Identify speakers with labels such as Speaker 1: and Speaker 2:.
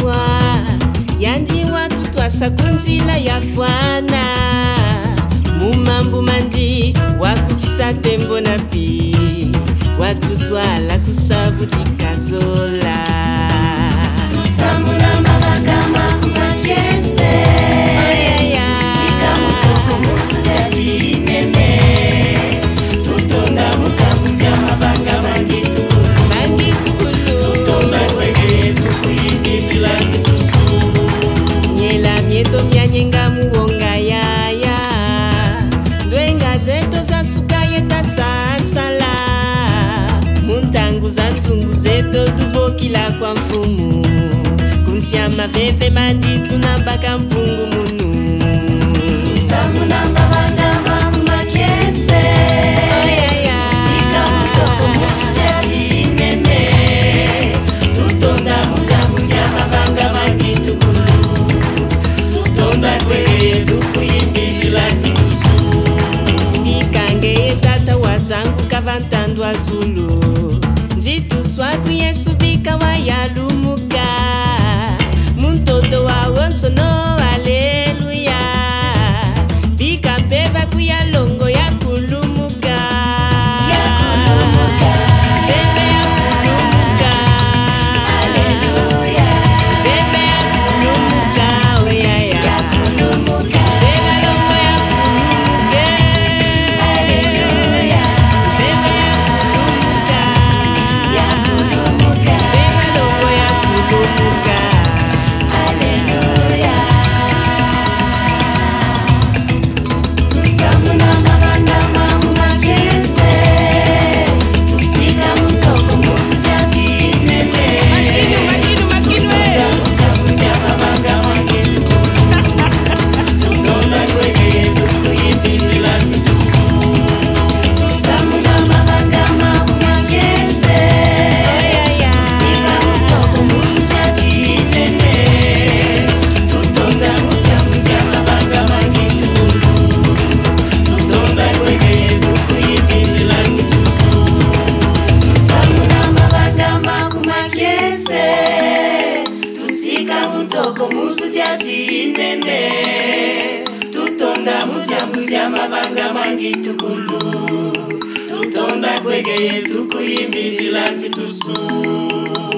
Speaker 1: yandi yandiwa tutwasaka nzila ya fwana mumambu mandi wakutisa tembo na pi watutwala dikazo etomyanyenga muwonga yaya ndwenga zetu zasuka yeta sansala muntangu za nzungu zetu tubokila kwa mfumu kunsia maveve manditu na mpaka mpungu munu cantando azul. Dito sua conheço bica
Speaker 2: mbuja jinene tutonda mbuja mbuja mavanga mangi tukulu tutonda kwegeye tukuyimbizilanzi tusu